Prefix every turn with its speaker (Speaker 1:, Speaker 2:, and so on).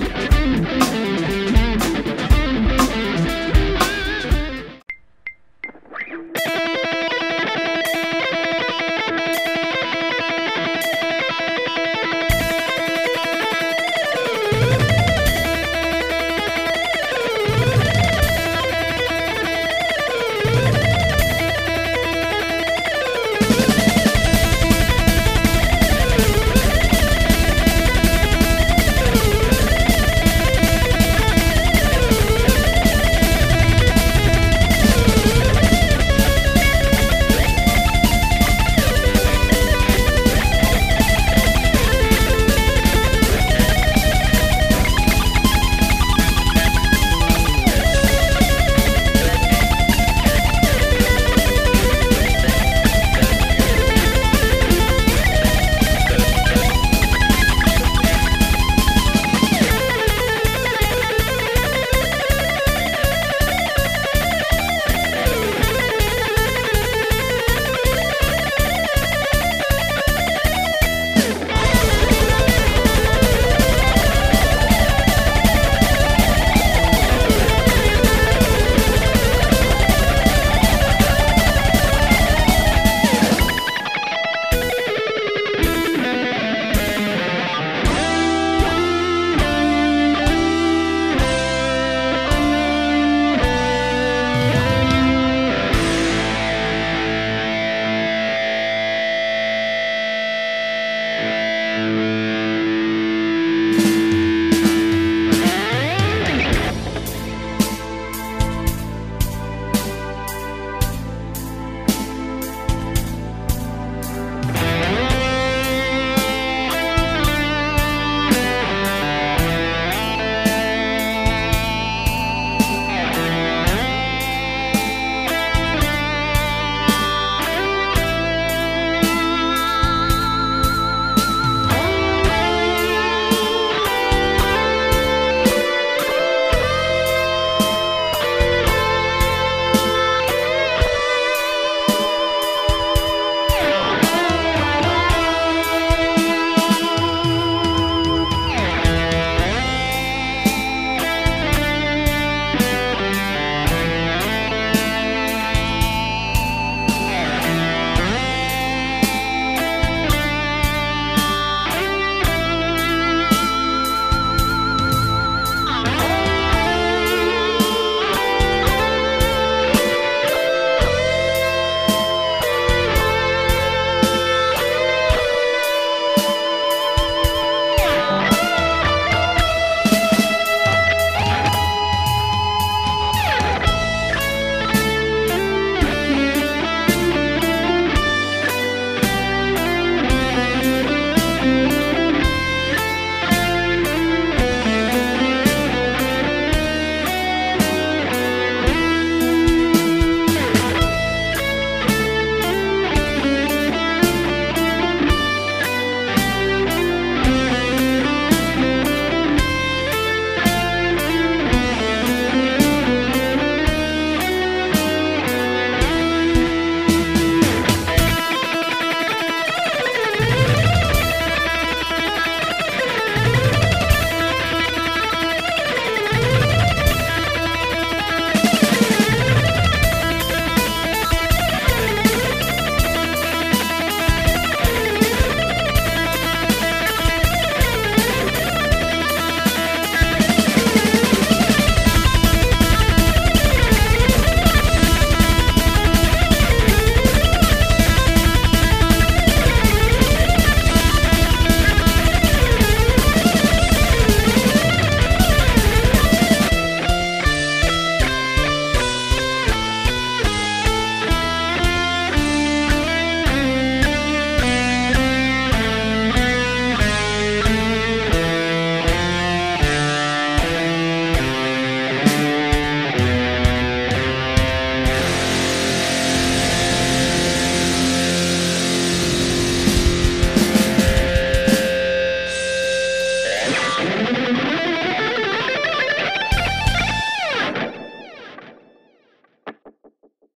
Speaker 1: together.